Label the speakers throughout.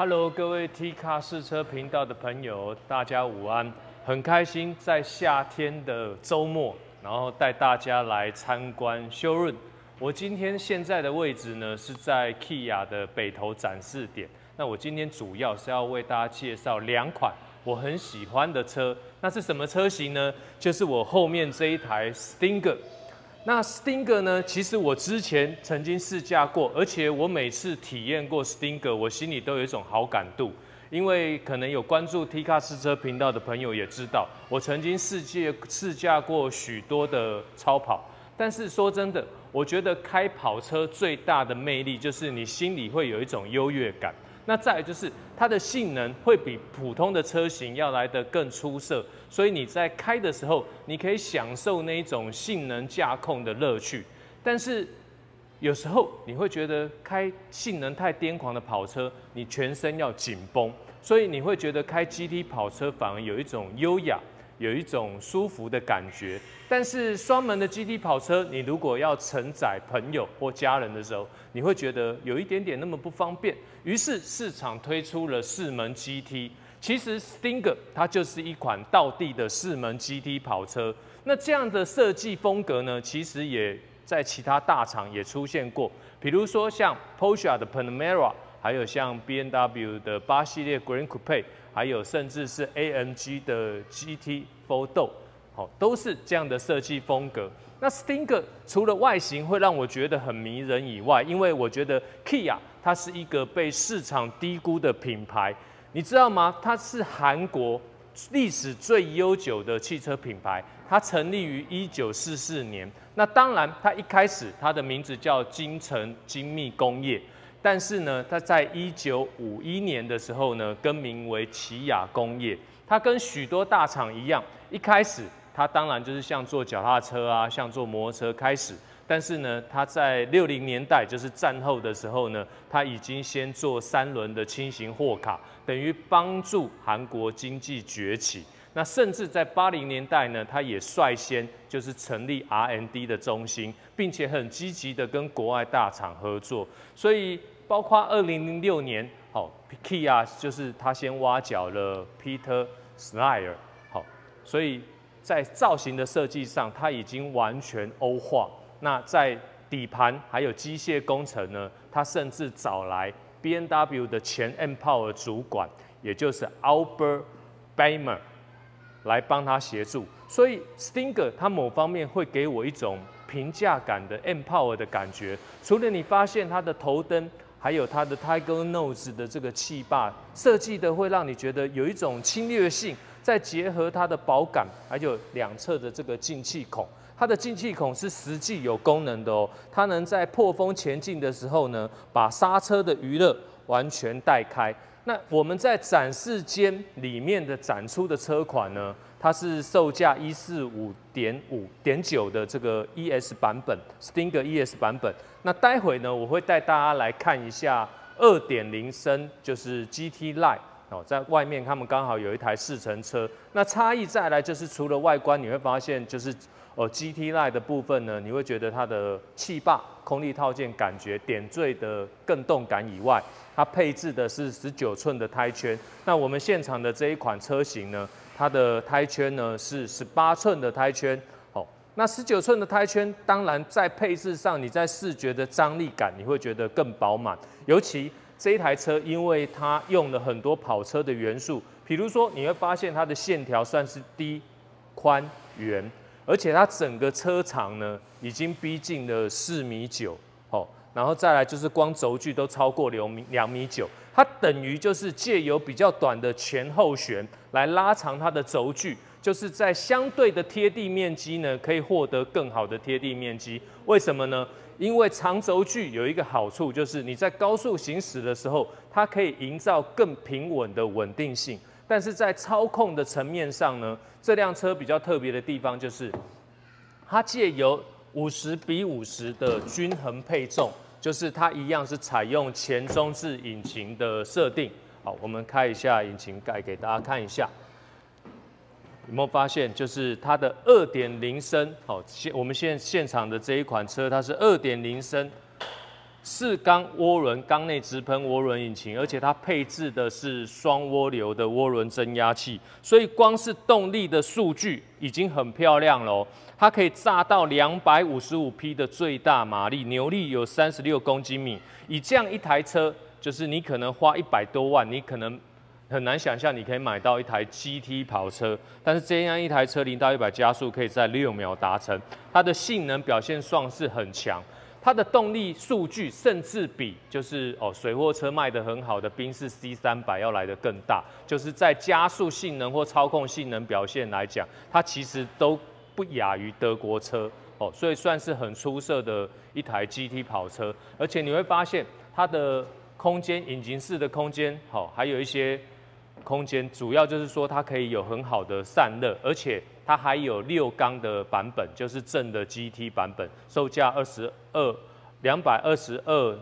Speaker 1: Hello，各位 T 卡试车频道的朋友，大家午安！很开心在夏天的周末，然后带大家来参观修润。我今天现在的位置呢是在 Kia 的北投展示点。那我今天主要是要为大家介绍两款我很喜欢的车。那是什么车型呢？就是我后面这一台 Stinger。那 Stinger 呢？其实我之前曾经试驾过，而且我每次体验过 Stinger，我心里都有一种好感度。因为可能有关注 T 卡试车频道的朋友也知道，我曾经试驾试驾过许多的超跑。但是说真的，我觉得开跑车最大的魅力就是你心里会有一种优越感。那再就是它的性能会比普通的车型要来得更出色，所以你在开的时候，你可以享受那一种性能驾控的乐趣。但是有时候你会觉得开性能太癫狂的跑车，你全身要紧绷，所以你会觉得开 GT 跑车反而有一种优雅。有一种舒服的感觉，但是双门的 GT 跑车，你如果要承载朋友或家人的时候，你会觉得有一点点那么不方便。于是市场推出了四门 GT，其实 Stinger 它就是一款道地的四门 GT 跑车。那这样的设计风格呢，其实也在其他大厂也出现过，比如说像 Porsche 的 Panamera，还有像 B&W 的八系列 Gran Coupe。还有甚至是 AMG 的 GT Four Door，好，都是这样的设计风格。那 Stinger 除了外形会让我觉得很迷人以外，因为我觉得 Kia 它是一个被市场低估的品牌，你知道吗？它是韩国历史最悠久的汽车品牌，它成立于一九四四年。那当然，它一开始它的名字叫金城精密工业。但是呢，它在一九五一年的时候呢，更名为起亚工业。它跟许多大厂一样，一开始它当然就是像做脚踏车啊，像做摩托车开始。但是呢，它在六零年代，就是战后的时候呢，它已经先做三轮的轻型货卡，等于帮助韩国经济崛起。那甚至在八零年代呢，它也率先就是成立 R&D 的中心，并且很积极的跟国外大厂合作。所以包括二零零六年，好，Kia 就是他先挖角了 Peter s n y e r 好，所以在造型的设计上，它已经完全欧化。那在底盘还有机械工程呢，它甚至找来 B&W 的前 M Power 主管，也就是 Albert Baimer。来帮他协助，所以 Stinger 它某方面会给我一种平价感的 Empower 的感觉。除了你发现它的头灯，还有它的 Tiger Nose 的这个气坝设计的，会让你觉得有一种侵略性。再结合它的保感，还有两侧的这个进气孔，它的进气孔是实际有功能的哦。它能在破风前进的时候呢，把刹车的余热完全带开。那我们在展示间里面的展出的车款呢，它是售价一四五点五点九的这个 ES 版本，Stinger ES 版本。那待会呢，我会带大家来看一下二点零升，就是 GT Line 哦，在外面他们刚好有一台试乘车。那差异再来就是除了外观，你会发现就是哦 GT Line 的部分呢，你会觉得它的气坝、空力套件感觉点缀的更动感以外。它配置的是十九寸的胎圈，那我们现场的这一款车型呢，它的胎圈呢是十八寸的胎圈。好，那十九寸的胎圈，当然在配置上，你在视觉的张力感，你会觉得更饱满。尤其这一台车，因为它用了很多跑车的元素，比如说你会发现它的线条算是低、宽、圆，而且它整个车长呢，已经逼近了四米九。然后再来就是光轴距都超过两米两米九，它等于就是借由比较短的前后悬来拉长它的轴距，就是在相对的贴地面积呢，可以获得更好的贴地面积。为什么呢？因为长轴距有一个好处，就是你在高速行驶的时候，它可以营造更平稳的稳定性。但是在操控的层面上呢，这辆车比较特别的地方就是，它借由五十比五十的均衡配重，就是它一样是采用前中置引擎的设定。好，我们开一下引擎盖给大家看一下，有没有发现，就是它的二点零升。好，现我们现现场的这一款车，它是二点零升四缸涡轮缸内直喷涡轮引擎，而且它配置的是双涡流的涡轮增压器，所以光是动力的数据已经很漂亮了。它可以炸到两百五十五匹的最大马力，扭力有三十六公斤米。以这样一台车，就是你可能花一百多万，你可能很难想象你可以买到一台 GT 跑车。但是这样一台车零到一百加速可以在六秒达成，它的性能表现算是很强。它的动力数据甚至比就是哦水货车卖得很好的宾士 C 三百要来的更大，就是在加速性能或操控性能表现来讲，它其实都不亚于德国车哦，所以算是很出色的一台 GT 跑车。而且你会发现它的空间，引擎室的空间好，还有一些空间，主要就是说它可以有很好的散热，而且。它还有六缸的版本，就是正的 GT 版本，售价二十二两百二十二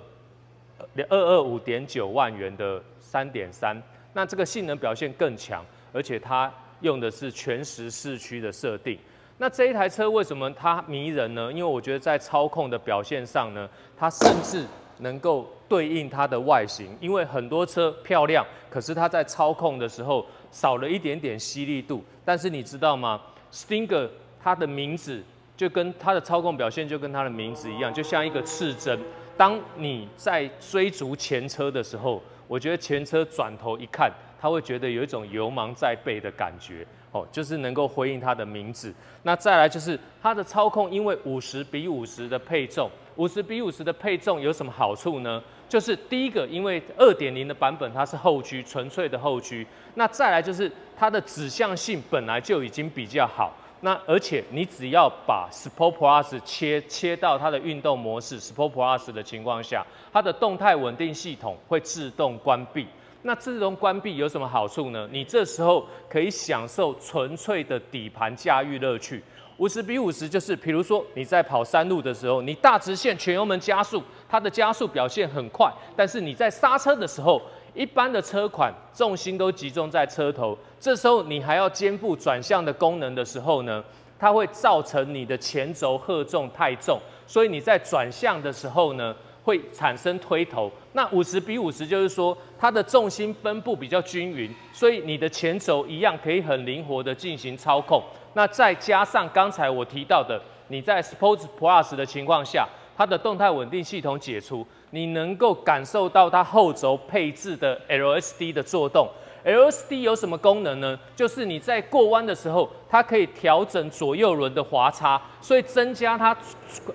Speaker 1: 二二五点九万元的三点三，那这个性能表现更强，而且它用的是全时四驱的设定。那这一台车为什么它迷人呢？因为我觉得在操控的表现上呢，它甚至能够对应它的外形，因为很多车漂亮，可是它在操控的时候少了一点点犀利度。但是你知道吗？Stinger，它的名字就跟它的操控表现就跟它的名字一样，就像一个刺针。当你在追逐前车的时候，我觉得前车转头一看，他会觉得有一种流氓在背的感觉，哦，就是能够回应它的名字。那再来就是它的操控，因为五十比五十的配重，五十比五十的配重有什么好处呢？就是第一个，因为二点零的版本它是后驱，纯粹的后驱。那再来就是它的指向性本来就已经比较好。那而且你只要把 Sport Plus 切切到它的运动模式 Sport Plus 的情况下，它的动态稳定系统会自动关闭。那自动关闭有什么好处呢？你这时候可以享受纯粹的底盘驾驭乐趣。五十比五十就是，比如说你在跑山路的时候，你大直线全油门加速，它的加速表现很快，但是你在刹车的时候，一般的车款重心都集中在车头，这时候你还要肩负转向的功能的时候呢，它会造成你的前轴荷重太重，所以你在转向的时候呢，会产生推头。那五十比五十就是说，它的重心分布比较均匀，所以你的前轴一样可以很灵活的进行操控。那再加上刚才我提到的，你在 Sports Plus 的情况下，它的动态稳定系统解除，你能够感受到它后轴配置的 LSD 的作动。LSD 有什么功能呢？就是你在过弯的时候，它可以调整左右轮的滑差，所以增加它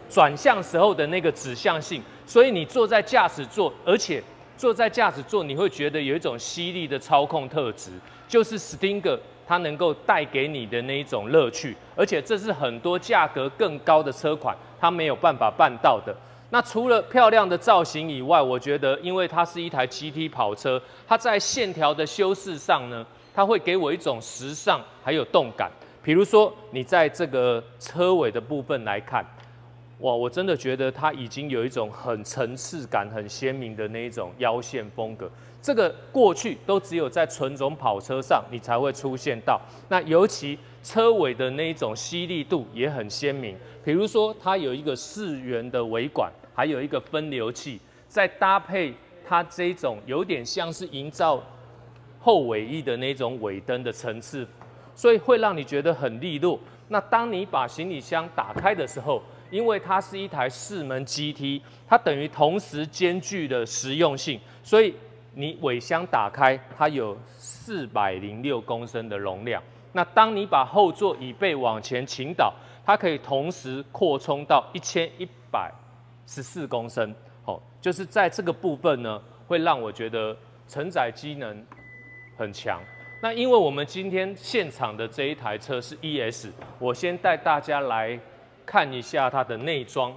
Speaker 1: 转向时候的那个指向性。所以你坐在驾驶座，而且坐在驾驶座，你会觉得有一种犀利的操控特质，就是 Stinger。它能够带给你的那一种乐趣，而且这是很多价格更高的车款它没有办法办到的。那除了漂亮的造型以外，我觉得因为它是一台 GT 跑车，它在线条的修饰上呢，它会给我一种时尚还有动感。比如说你在这个车尾的部分来看，哇，我真的觉得它已经有一种很层次感、很鲜明的那一种腰线风格。这个过去都只有在纯种跑车上你才会出现到，那尤其车尾的那一种犀利度也很鲜明。比如说它有一个四圆的尾管，还有一个分流器，再搭配它这种有点像是营造后尾翼的那种尾灯的层次，所以会让你觉得很利落。那当你把行李箱打开的时候，因为它是一台四门 GT，它等于同时兼具了实用性，所以。你尾箱打开，它有四百零六公升的容量。那当你把后座椅背往前倾倒，它可以同时扩充到一千一百十四公升。好，就是在这个部分呢，会让我觉得承载机能很强。那因为我们今天现场的这一台车是 ES，我先带大家来看一下它的内装。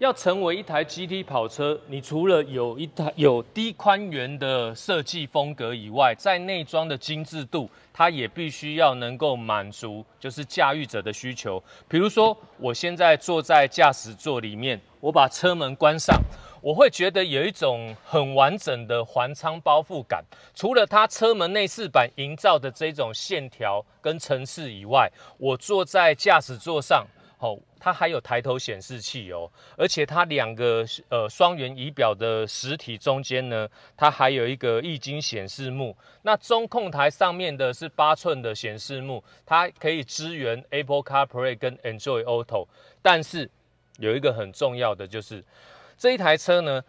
Speaker 1: 要成为一台 GT 跑车，你除了有一台有低宽圆的设计风格以外，在内装的精致度，它也必须要能够满足就是驾驭者的需求。比如说，我现在坐在驾驶座里面，我把车门关上，我会觉得有一种很完整的环舱包覆感。除了它车门内饰板营造的这种线条跟层次以外，我坐在驾驶座上。哦，它还有抬头显示器哦，而且它两个呃双圆仪表的实体中间呢，它还有一个液晶显示幕。那中控台上面的是八寸的显示幕，它可以支援 Apple CarPlay 跟 Android Auto。但是有一个很重要的就是这一台车呢。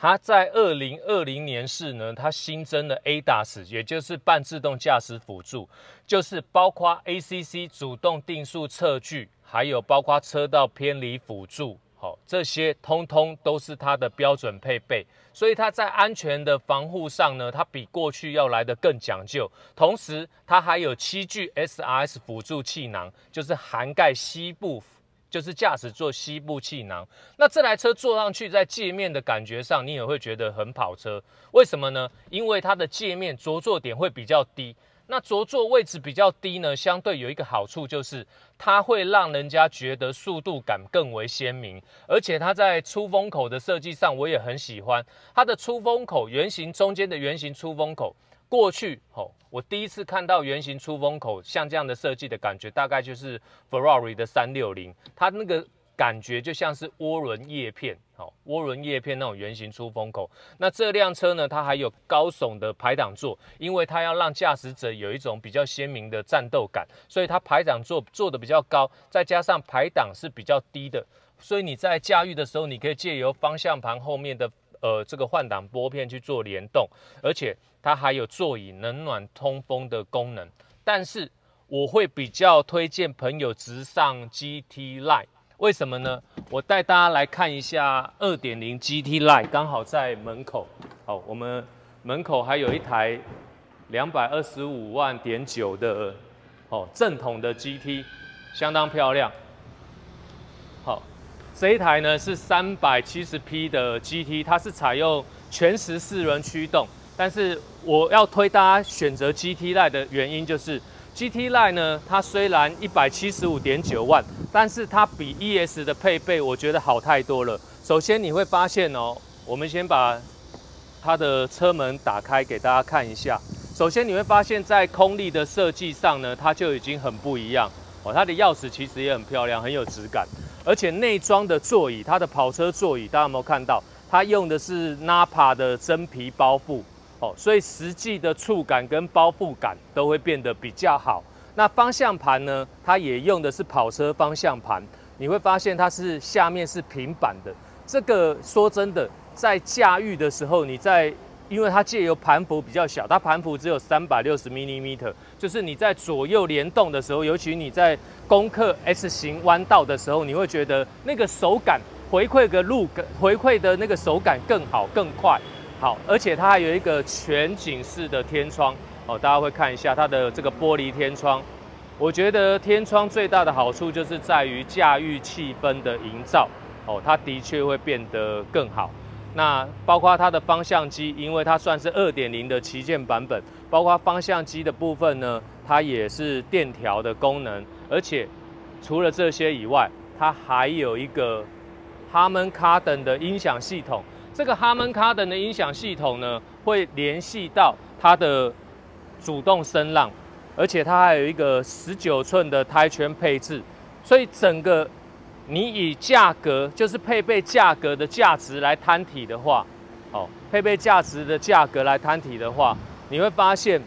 Speaker 1: 它在二零二零年式呢，它新增了 ADAS，也就是半自动驾驶辅助，就是包括 ACC 主动定速测距，还有包括车道偏离辅助，好，这些通通都是它的标准配备，所以它在安全的防护上呢，它比过去要来的更讲究。同时，它还有七具 SRS 辅助气囊，就是涵盖西部。就是驾驶座膝部气囊，那这台车坐上去，在界面的感觉上，你也会觉得很跑车。为什么呢？因为它的界面着座点会比较低。那着座位置比较低呢，相对有一个好处就是，它会让人家觉得速度感更为鲜明。而且它在出风口的设计上，我也很喜欢它的出风口圆形中间的圆形出风口。过去，吼，我第一次看到圆形出风口像这样的设计的感觉，大概就是 Ferrari 的三六零，它那个感觉就像是涡轮叶片，好，涡轮叶片那种圆形出风口。那这辆车呢，它还有高耸的排挡座，因为它要让驾驶者有一种比较鲜明的战斗感，所以它排挡座做的比较高，再加上排挡是比较低的，所以你在驾驭的时候，你可以借由方向盘后面的。呃，这个换挡拨片去做联动，而且它还有座椅冷暖通风的功能。但是我会比较推荐朋友直上 GT Line，为什么呢？我带大家来看一下2.0 GT Line，刚好在门口。好，我们门口还有一台两百二十五万点九的哦正统的 GT，相当漂亮。好。这一台呢是三百七十匹的 GT，它是采用全时四轮驱动。但是我要推大家选择 GT Line 的原因就是 GT Line 呢，它虽然一百七十五点九万，但是它比 ES 的配备我觉得好太多了。首先你会发现哦，我们先把它的车门打开给大家看一下。首先你会发现在空力的设计上呢，它就已经很不一样哦。它的钥匙其实也很漂亮，很有质感。而且内装的座椅，它的跑车座椅，大家有没有看到？它用的是 Napa 的真皮包覆，哦，所以实际的触感跟包覆感都会变得比较好。那方向盘呢？它也用的是跑车方向盘，你会发现它是下面是平板的。这个说真的，在驾驭的时候，你在因为它借由盘幅比较小，它盘幅只有三百六十 millimeter，就是你在左右联动的时候，尤其你在攻克 S 型弯道的时候，你会觉得那个手感回馈的路回馈的那个手感更好更快。好，而且它还有一个全景式的天窗哦，大家会看一下它的这个玻璃天窗。我觉得天窗最大的好处就是在于驾驭气氛的营造哦，它的确会变得更好。那包括它的方向机，因为它算是二点零的旗舰版本，包括方向机的部分呢，它也是电调的功能，而且除了这些以外，它还有一个哈曼卡登的音响系统。这个哈曼卡顿的音响系统呢，会联系到它的主动声浪，而且它还有一个十九寸的胎圈配置，所以整个。你以价格就是配备价格的价值来摊体的话，哦，配备价值的价格来摊体的话，你会发现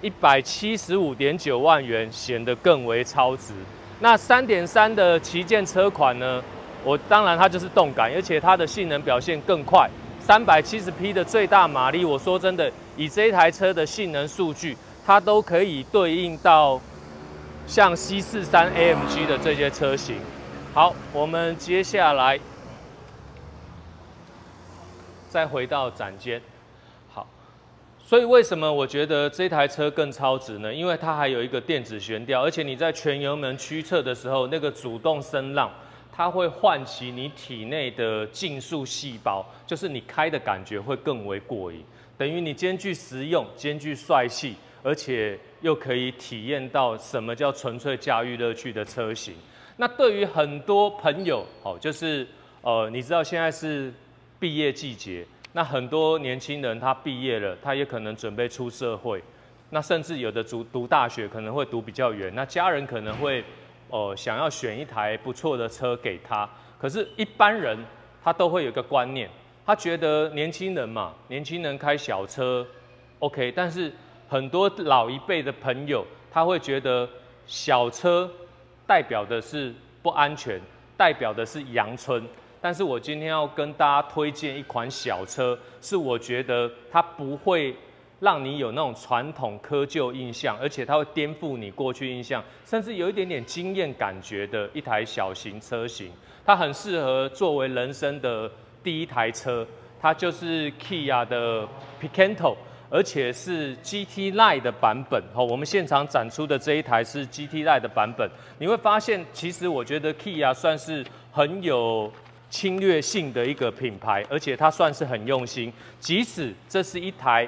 Speaker 1: 一百七十五点九万元显得更为超值。那三点三的旗舰车款呢？我当然它就是动感，而且它的性能表现更快，三百七十匹的最大马力。我说真的，以这台车的性能数据，它都可以对应到像 C 四三 AMG 的这些车型。好，我们接下来再回到展间。好，所以为什么我觉得这台车更超值呢？因为它还有一个电子悬吊，而且你在全油门驱策的时候，那个主动升浪，它会唤起你体内的竞速细胞，就是你开的感觉会更为过瘾，等于你兼具实用、兼具帅气，而且又可以体验到什么叫纯粹驾驭乐趣的车型。那对于很多朋友，哦，就是呃，你知道现在是毕业季节，那很多年轻人他毕业了，他也可能准备出社会，那甚至有的读读大学可能会读比较远，那家人可能会呃想要选一台不错的车给他。可是，一般人他都会有个观念，他觉得年轻人嘛，年轻人开小车，OK。但是很多老一辈的朋友，他会觉得小车代表的是不安全，代表的是阳春。但是我今天要跟大家推荐一款小车，是我觉得它不会让你有那种传统窠臼印象，而且它会颠覆你过去印象，甚至有一点点惊艳感觉的一台小型车型。它很适合作为人生的第一台车，它就是 Kia 的 Picanto，而且是 GT Line 的版本。好，我们现场展出的这一台是 GT Line 的版本。你会发现，其实我觉得 Kia 算是很有侵略性的一个品牌，而且它算是很用心。即使这是一台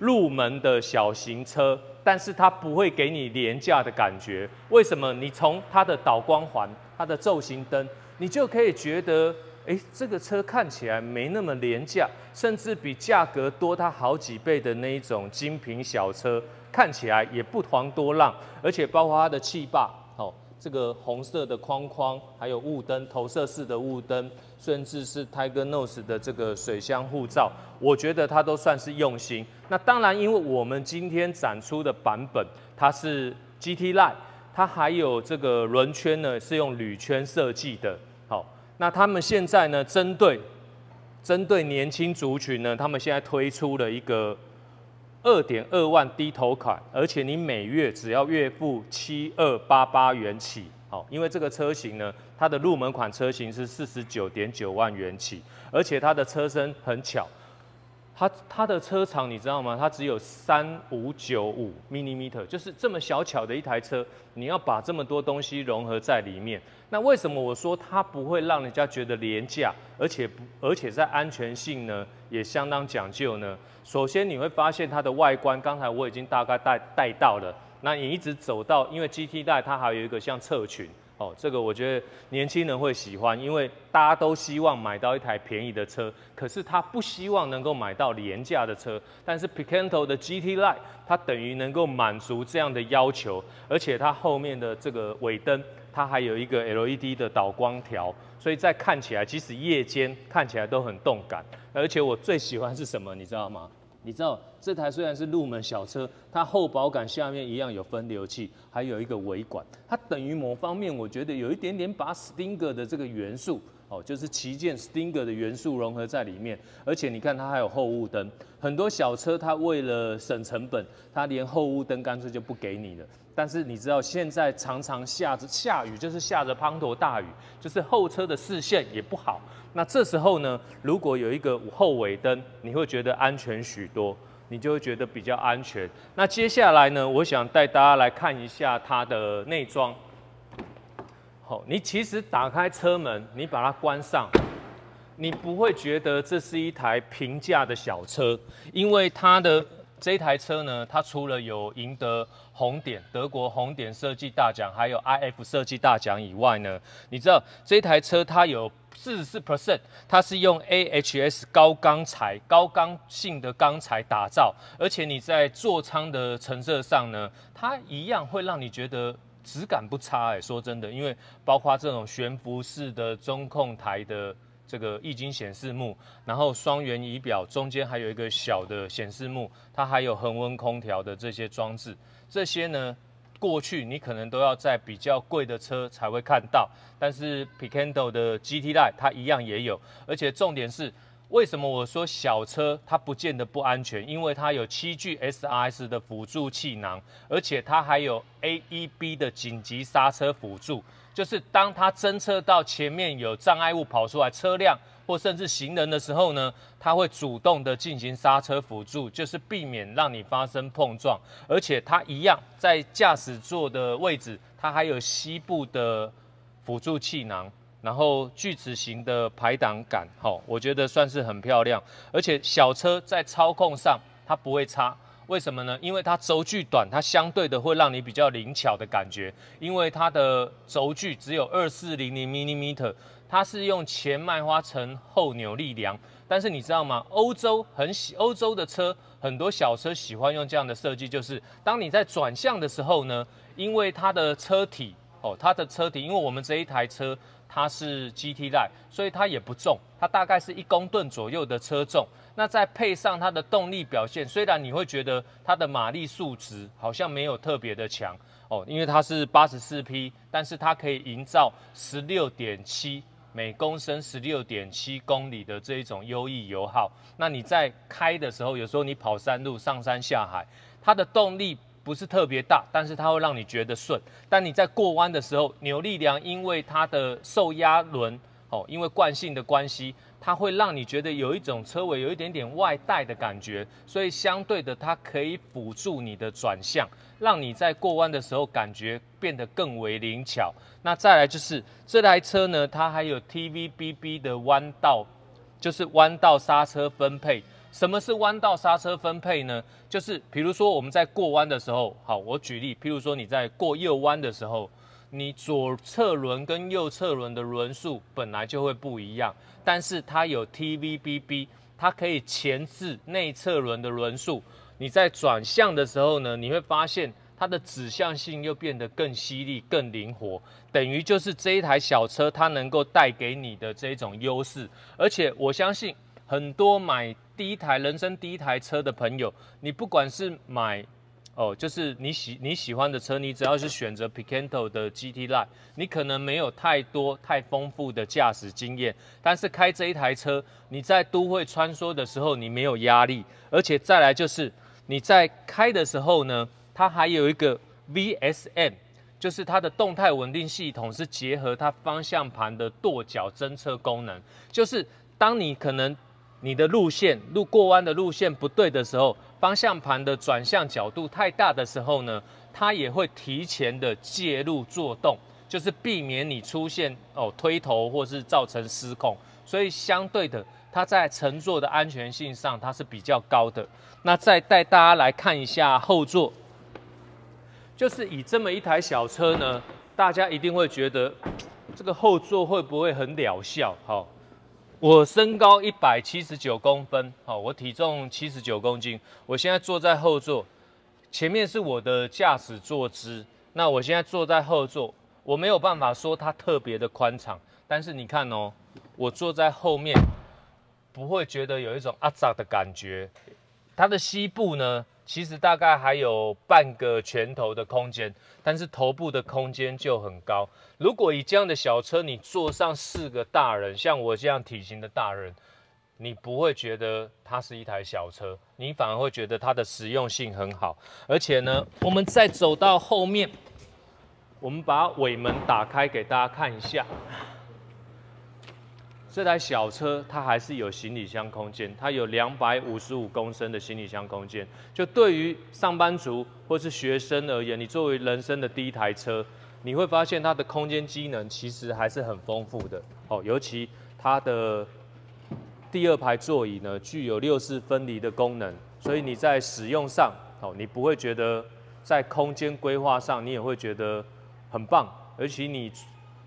Speaker 1: 入门的小型车，但是它不会给你廉价的感觉。为什么？你从它的导光环、它的奏行灯。你就可以觉得，哎，这个车看起来没那么廉价，甚至比价格多它好几倍的那一种精品小车，看起来也不遑多让。而且包括它的气坝，哦，这个红色的框框，还有雾灯，投射式的雾灯，甚至是 Tiger Nose 的这个水箱护罩，我觉得它都算是用心。那当然，因为我们今天展出的版本，它是 GT Line，它还有这个轮圈呢，是用铝圈设计的。好那他们现在呢？针对针对年轻族群呢，他们现在推出了一个二点二万低头款，而且你每月只要月付七二八八元起。好，因为这个车型呢，它的入门款车型是四十九点九万元起，而且它的车身很巧。它它的车长你知道吗？它只有三五九五 m i l i m e t e r 就是这么小巧的一台车，你要把这么多东西融合在里面，那为什么我说它不会让人家觉得廉价，而且不而且在安全性呢也相当讲究呢？首先你会发现它的外观，刚才我已经大概带带到了，那你一直走到，因为 GT 带它还有一个像侧裙。哦，这个我觉得年轻人会喜欢，因为大家都希望买到一台便宜的车，可是他不希望能够买到廉价的车。但是 Picanto 的 GT Line 它等于能够满足这样的要求，而且它后面的这个尾灯，它还有一个 LED 的导光条，所以在看起来，即使夜间看起来都很动感。而且我最喜欢是什么，你知道吗？你知道这台虽然是入门小车，它后保杆下面一样有分流器，还有一个尾管，它等于某方面我觉得有一点点把 Stinger 的这个元素，哦，就是旗舰 Stinger 的元素融合在里面。而且你看它还有后雾灯，很多小车它为了省成本，它连后雾灯干脆就不给你了。但是你知道现在常常下着下雨，就是下着滂沱大雨，就是后车的视线也不好。那这时候呢，如果有一个后尾灯，你会觉得安全许多，你就会觉得比较安全。那接下来呢，我想带大家来看一下它的内装。你其实打开车门，你把它关上，你不会觉得这是一台平价的小车，因为它的这台车呢，它除了有赢得红点德国红点设计大奖，还有 IF 设计大奖以外呢，你知道这台车它有。四十四 percent，它是用 AHS 高钢材、高刚性的钢材打造，而且你在座舱的成色上呢，它一样会让你觉得质感不差。哎，说真的，因为包括这种悬浮式的中控台的这个液晶显示幕，然后双圆仪表中间还有一个小的显示幕，它还有恒温空调的这些装置，这些呢。过去你可能都要在比较贵的车才会看到，但是 Picanto 的 GT Line 它一样也有，而且重点是为什么我说小车它不见得不安全？因为它有七具 SRS 的辅助气囊，而且它还有 AEB 的紧急刹车辅助，就是当它侦测到前面有障碍物跑出来，车辆。或甚至行人的时候呢，它会主动的进行刹车辅助，就是避免让你发生碰撞。而且它一样在驾驶座的位置，它还有膝部的辅助气囊，然后锯齿形的排挡杆，好，我觉得算是很漂亮。而且小车在操控上它不会差，为什么呢？因为它轴距短，它相对的会让你比较灵巧的感觉，因为它的轴距只有二四零零 m i m。它是用前麦花臣后扭力梁，但是你知道吗？欧洲很喜欧洲的车，很多小车喜欢用这样的设计，就是当你在转向的时候呢，因为它的车体哦，它的车体，因为我们这一台车它是 GT Line，所以它也不重，它大概是一公吨左右的车重。那再配上它的动力表现，虽然你会觉得它的马力数值好像没有特别的强哦，因为它是八十四匹，但是它可以营造十六点七每公升十六点七公里的这一种优异油耗。那你在开的时候，有时候你跑山路上山下海，它的动力。不是特别大，但是它会让你觉得顺。但你在过弯的时候，扭力梁因为它的受压轮哦，因为惯性的关系，它会让你觉得有一种车尾有一点点外带的感觉，所以相对的它可以辅助你的转向，让你在过弯的时候感觉变得更为灵巧。那再来就是这台车呢，它还有 TVBB 的弯道，就是弯道刹车分配。什么是弯道刹车分配呢？就是比如说我们在过弯的时候，好，我举例，譬如说你在过右弯的时候，你左侧轮跟右侧轮的轮数本来就会不一样，但是它有 TVBB，它可以前置内侧轮的轮数。你在转向的时候呢，你会发现它的指向性又变得更犀利、更灵活，等于就是这一台小车它能够带给你的这种优势。而且我相信很多买。第一台人生第一台车的朋友，你不管是买哦，就是你喜你喜欢的车，你只要是选择 Picanto 的 GT Line，你可能没有太多太丰富的驾驶经验，但是开这一台车，你在都会穿梭的时候，你没有压力，而且再来就是你在开的时候呢，它还有一个 VSM，就是它的动态稳定系统是结合它方向盘的跺脚侦测功能，就是当你可能。你的路线路过弯的路线不对的时候，方向盘的转向角度太大的时候呢，它也会提前的介入做动，就是避免你出现哦推头或是造成失控。所以相对的，它在乘坐的安全性上它是比较高的。那再带大家来看一下后座，就是以这么一台小车呢，大家一定会觉得这个后座会不会很疗效？好。我身高一百七十九公分，好，我体重七十九公斤。我现在坐在后座，前面是我的驾驶坐姿。那我现在坐在后座，我没有办法说它特别的宽敞，但是你看哦，我坐在后面，不会觉得有一种阿扎的感觉。它的膝部呢？其实大概还有半个拳头的空间，但是头部的空间就很高。如果以这样的小车，你坐上四个大人，像我这样体型的大人，你不会觉得它是一台小车，你反而会觉得它的实用性很好。而且呢，我们再走到后面，我们把尾门打开给大家看一下。这台小车它还是有行李箱空间，它有两百五十五公升的行李箱空间。就对于上班族或是学生而言，你作为人生的第一台车，你会发现它的空间机能其实还是很丰富的哦。尤其它的第二排座椅呢，具有六四分离的功能，所以你在使用上哦，你不会觉得在空间规划上你也会觉得很棒，而且你。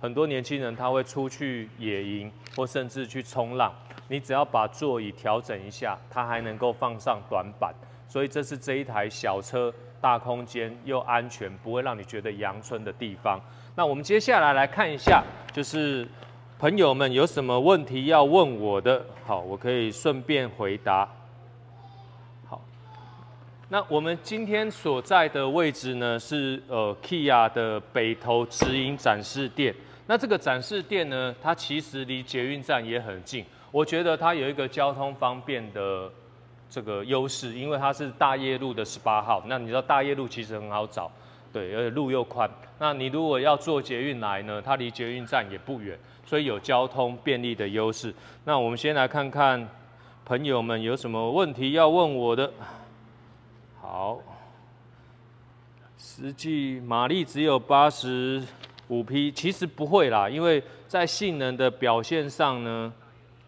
Speaker 1: 很多年轻人他会出去野营，或甚至去冲浪。你只要把座椅调整一下，它还能够放上短板。所以这是这一台小车大空间又安全，不会让你觉得阳春的地方。那我们接下来来看一下，就是朋友们有什么问题要问我的，好，我可以顺便回答。好，那我们今天所在的位置呢，是呃 Kia 的北投直营展示店。那这个展示店呢，它其实离捷运站也很近。我觉得它有一个交通方便的这个优势，因为它是大业路的十八号。那你知道大业路其实很好找，对，而且路又宽。那你如果要坐捷运来呢，它离捷运站也不远，所以有交通便利的优势。那我们先来看看朋友们有什么问题要问我的。好，实际马力只有八十。五匹其实不会啦，因为在性能的表现上呢，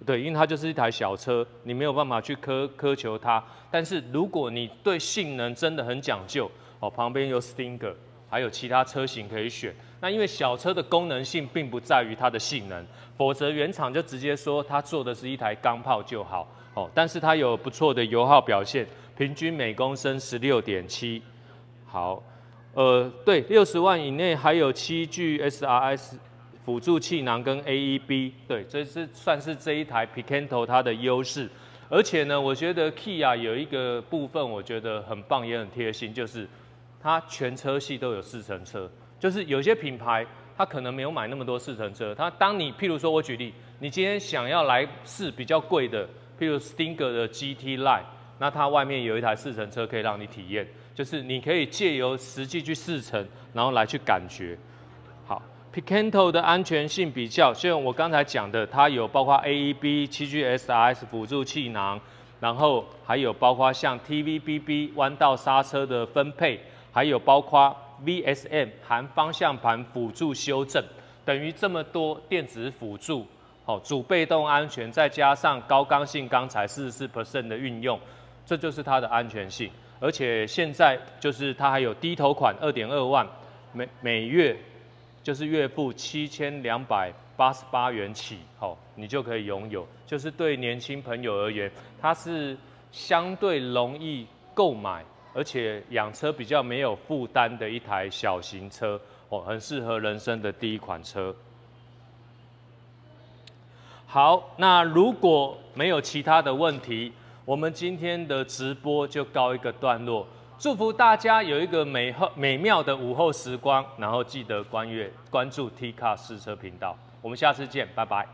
Speaker 1: 对，因为它就是一台小车，你没有办法去苛苛求它。但是如果你对性能真的很讲究，哦，旁边有 Stinger，还有其他车型可以选。那因为小车的功能性并不在于它的性能，否则原厂就直接说它做的是一台钢炮就好，哦，但是它有不错的油耗表现，平均每公升十六点七。好。呃，对，六十万以内还有七具 SRS 辅助气囊跟 AEB，对，这是算是这一台 Picanto 它的优势。而且呢，我觉得 Kia 有一个部分我觉得很棒也很贴心，就是它全车系都有四乘车。就是有些品牌它可能没有买那么多四乘车，它当你譬如说我举例，你今天想要来试比较贵的，譬如 Stinger 的 GT Line，那它外面有一台四乘车可以让你体验。就是你可以借由实际去试乘，然后来去感觉。好，Picanto 的安全性比较，就像我刚才讲的，它有包括 AEB、7GSRS 辅助气囊，然后还有包括像 TVBB 弯道刹车的分配，还有包括 VSM 含方向盘辅助修正，等于这么多电子辅助，好，主被动安全，再加上高刚性钢材四十四 percent 的运用，这就是它的安全性。而且现在就是它还有低头款二点二万，每每月就是月付七千两百八十八元起，好，你就可以拥有。就是对年轻朋友而言，它是相对容易购买，而且养车比较没有负担的一台小型车，哦，很适合人生的第一款车。好，那如果没有其他的问题。我们今天的直播就告一个段落，祝福大家有一个美好美妙的午后时光，然后记得关阅关注 T Car 试车频道，我们下次见，拜拜。